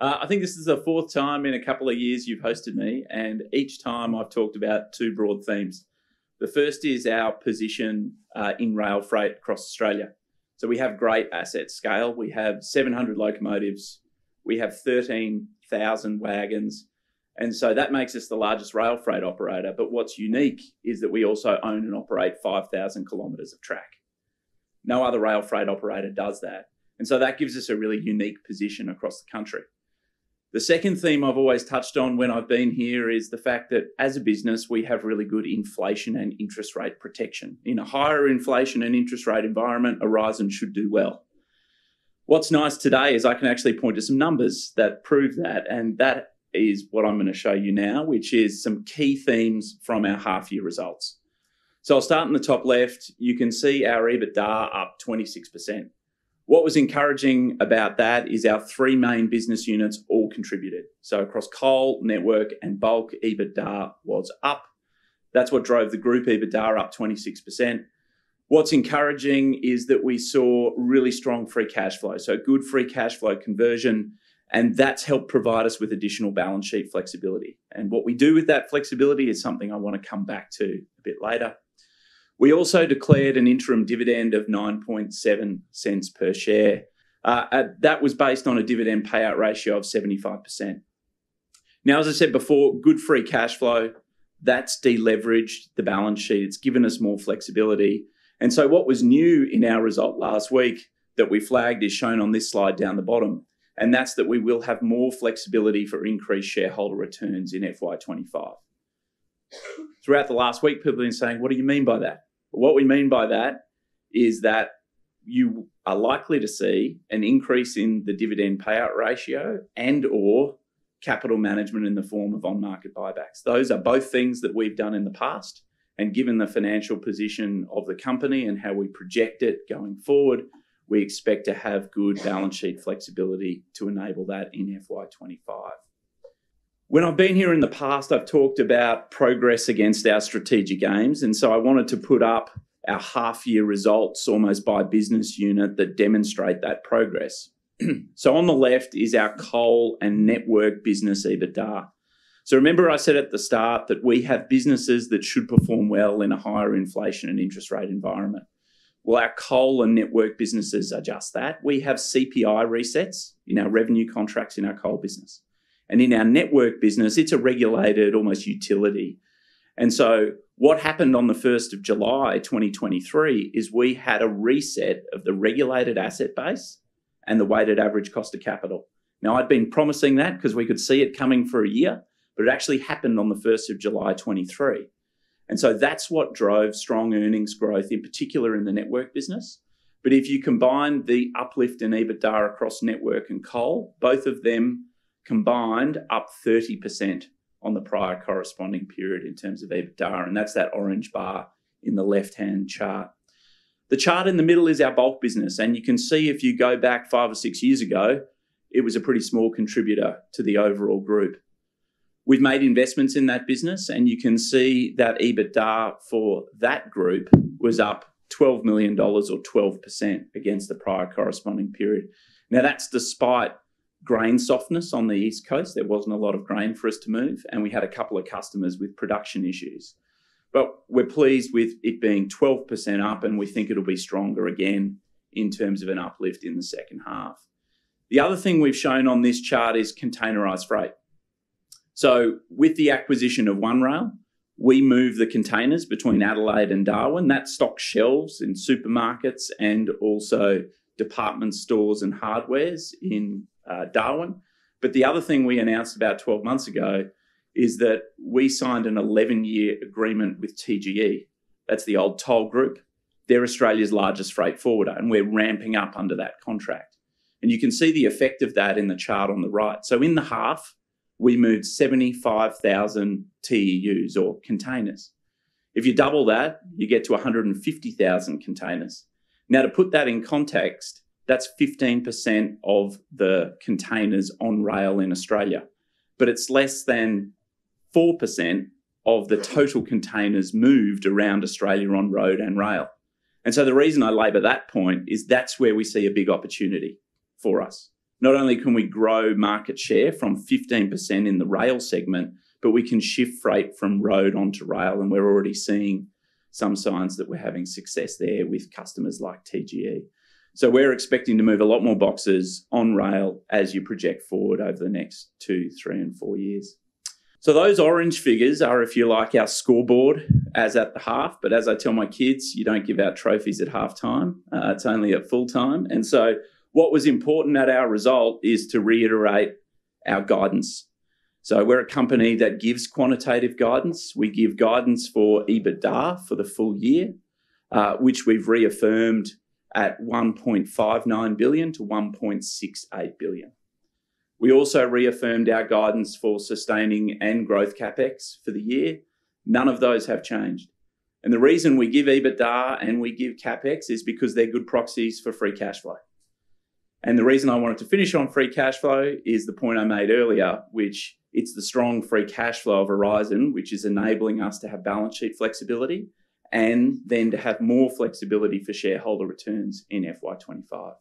Uh, I think this is the fourth time in a couple of years you've hosted me, and each time I've talked about two broad themes. The first is our position uh, in rail freight across Australia. So we have great asset scale. We have 700 locomotives. We have 13,000 wagons. And so that makes us the largest rail freight operator. But what's unique is that we also own and operate 5,000 kilometres of track. No other rail freight operator does that. And so that gives us a really unique position across the country. The second theme I've always touched on when I've been here is the fact that as a business, we have really good inflation and interest rate protection. In a higher inflation and interest rate environment, Aurizon should do well. What's nice today is I can actually point to some numbers that prove that, and that is what I'm going to show you now, which is some key themes from our half year results. So I'll start in the top left. You can see our EBITDA up 26%. What was encouraging about that is our three main business units all contributed. So across coal, network, and bulk, EBITDA was up. That's what drove the group EBITDA up 26%. What's encouraging is that we saw really strong free cash flow, so good free cash flow conversion, and that's helped provide us with additional balance sheet flexibility. And what we do with that flexibility is something I want to come back to a bit later. We also declared an interim dividend of 9.7 cents per share. Uh, that was based on a dividend payout ratio of 75%. Now, as I said before, good free cash flow, that's deleveraged the balance sheet. It's given us more flexibility. And so, what was new in our result last week that we flagged is shown on this slide down the bottom. And that's that we will have more flexibility for increased shareholder returns in FY25. Throughout the last week, people have been saying, What do you mean by that? What we mean by that is that you are likely to see an increase in the dividend payout ratio and or capital management in the form of on-market buybacks. Those are both things that we've done in the past. And given the financial position of the company and how we project it going forward, we expect to have good balance sheet flexibility to enable that in FY25. When I've been here in the past, I've talked about progress against our strategic aims. And so I wanted to put up our half year results almost by business unit that demonstrate that progress. so on the left is our coal and network business EBITDA. So remember, I said at the start that we have businesses that should perform well in a higher inflation and interest rate environment. Well, our coal and network businesses are just that. We have CPI resets in our revenue contracts in our coal business. And in our network business, it's a regulated almost utility. And so what happened on the 1st of July 2023 is we had a reset of the regulated asset base and the weighted average cost of capital. Now, I'd been promising that because we could see it coming for a year, but it actually happened on the 1st of July 23. And so that's what drove strong earnings growth, in particular in the network business. But if you combine the uplift in EBITDA across network and coal, both of them combined up 30% on the prior corresponding period in terms of EBITDA. And that's that orange bar in the left hand chart. The chart in the middle is our bulk business. And you can see if you go back five or six years ago, it was a pretty small contributor to the overall group. We've made investments in that business, and you can see that EBITDA for that group was up $12 million or 12% against the prior corresponding period. Now, that's despite grain softness on the East Coast. There wasn't a lot of grain for us to move, and we had a couple of customers with production issues. But we're pleased with it being 12% up, and we think it'll be stronger again in terms of an uplift in the second half. The other thing we've shown on this chart is containerized freight. So, with the acquisition of One Rail, we move the containers between Adelaide and Darwin. That stocks shelves in supermarkets and also department stores and hardwares in uh, Darwin. But the other thing we announced about 12 months ago is that we signed an 11 year agreement with TGE. That's the old toll group. They're Australia's largest freight forwarder, and we're ramping up under that contract. And you can see the effect of that in the chart on the right. So in the half, we moved 75,000 TEUs or containers. If you double that, you get to 150,000 containers. Now, to put that in context, that's 15% of the containers on rail in Australia, but it's less than 4% of the total containers moved around Australia on road and rail. And so the reason I labour that point is that's where we see a big opportunity for us. not only can we grow market share from 15% in the rail segment, but we can shift freight from road onto rail. And we're already seeing some signs that we're having success there with customers like TGE. So we're expecting to move a lot more boxes on rail as you project forward over the next two, three, and four years. So those orange figures are, if you like, our scoreboard as at the half. But as I tell my kids, you don't give out trophies at half time. Uh, it's only at full time. And so what was important at our result is to reiterate our guidance. So we're a company that gives quantitative guidance. We give guidance for EBITDA for the full year, uh, which we've reaffirmed at 1.59 billion to 1.68 billion. We also reaffirmed our guidance for sustaining and growth CapEx for the year. None of those have changed. And the reason we give EBITDA and we give CapEx is because they're good proxies for free cash flow. And the reason I wanted to finish on free cash flow is the point I made earlier, which it's the strong free cash flow of Aurizon, which is enabling us to have balance sheet flexibility and then to have more flexibility for shareholder returns in FY25.